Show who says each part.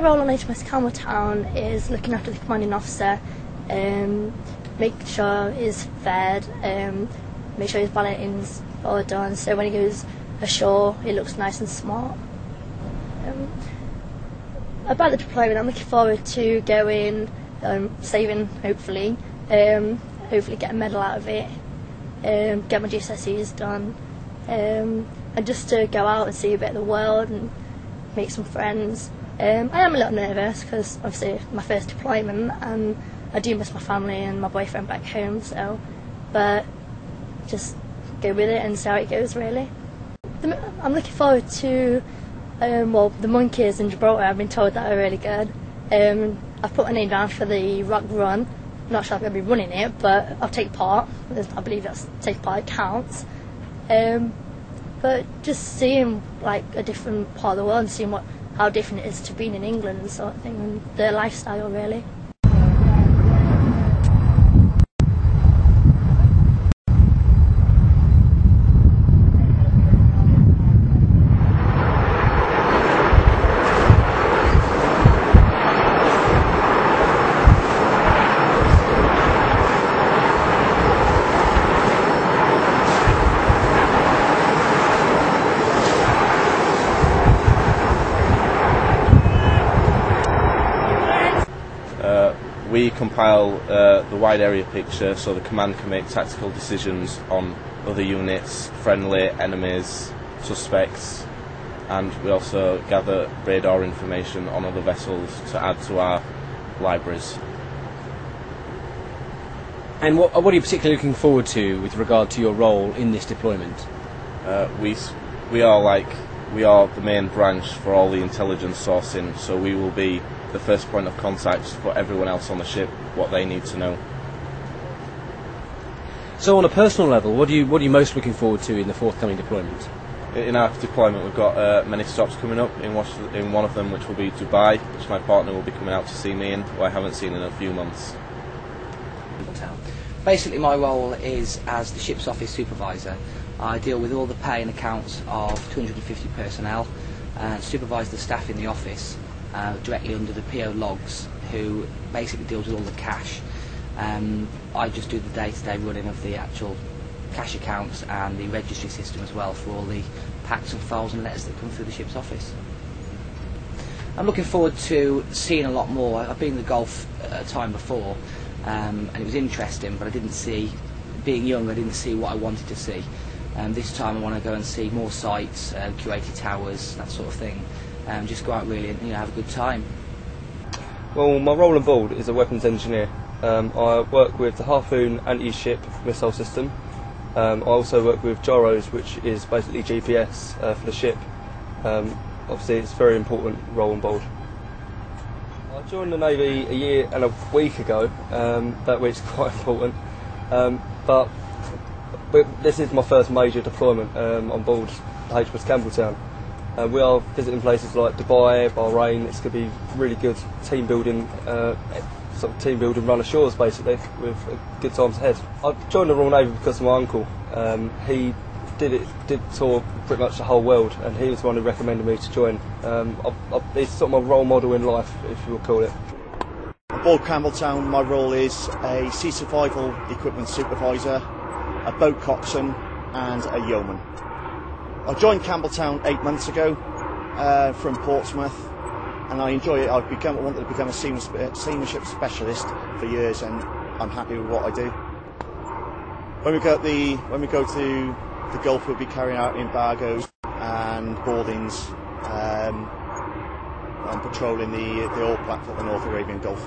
Speaker 1: my role on HMS Campbeltown is looking after the commanding officer, um, make sure he's fed, um, make sure his balloting's all done, so when he goes ashore, he looks nice and smart. Um, about the deployment, I'm looking forward to going, um, saving hopefully, um, hopefully get a medal out of it, um, get my GCSEs done, um, and just to go out and see a bit of the world and make some friends. Um, I am a little nervous because obviously my first deployment and I do miss my family and my boyfriend back home. So, but just go with it and see how it goes. Really, I'm looking forward to um, well the monkeys in Gibraltar. I've been told that are really good. Um, I've put my name down for the rock run. I'm not sure I'm going to be running it, but I'll take part. I believe that's take part counts. Um, but just seeing like a different part of the world and seeing what how different it is to being in England sort of thing and the lifestyle really.
Speaker 2: Uh, we compile uh, the wide area picture so the command can make tactical decisions on other units, friendly, enemies, suspects, and we also gather radar information on other vessels to add to our libraries.
Speaker 3: And what, what are you particularly looking forward to with regard to your role in this deployment?
Speaker 2: Uh, we we are like we are the main branch for all the intelligence sourcing, so we will be the first point of contact for everyone else on the ship what they need to know.
Speaker 3: So, on a personal level, what are you what are you most looking forward to in the forthcoming deployment?
Speaker 2: In our deployment, we've got uh, many stops coming up. In, was- in one of them, which will be Dubai, which my partner will be coming out to see me in, who I haven't seen in a few months.
Speaker 4: Basically, my role is as the ship's office supervisor. I deal with all the pay and accounts of 250 personnel and supervise the staff in the office uh, directly under the PO logs, who basically deals with all the cash. Um, I just do the day-to-day running of the actual cash accounts and the registry system as well for all the packs and files and letters that come through the ship's office. I'm looking forward to seeing a lot more. I've been to the golf a time before, um, and it was interesting, but I didn't see, being young, I didn't see what I wanted to see. Um, this time I want to go and see more sites, uh, curated towers, that sort of thing. Um, just go out really and you know, have a good time.
Speaker 5: Well, my role on board is a weapons engineer. Um, I work with the Harpoon anti-ship missile system. Um, I also work with gyros, which is basically GPS uh, for the ship. Um, obviously, it's a very important role on board. I joined the Navy a year and a week ago. Um, that week's quite important. Um, but, but this is my first major deployment um, on board HMS Campbeltown. Uh, we are visiting places like Dubai, Bahrain. It's going to be really good team building, uh, sort of team building run ashores basically with good times ahead. I joined the Royal Navy because of my uncle. Um, he did it, did tour pretty much the whole world, and he was the one who recommended me to join. Um, I, I, he's sort of my role model in life, if you will call it.
Speaker 6: Aboard Campbeltown, my role is a sea survival equipment supervisor, a boat coxswain, and a yeoman. I joined Campbeltown eight months ago uh, from Portsmouth, and I enjoy it. I've become I wanted to become a seamanship specialist for years, and I'm happy with what I do. When we go the when we go to the Gulf, we'll be carrying out embargoes and boardings. Um, and patrolling the the oil platform, the North Arabian Gulf.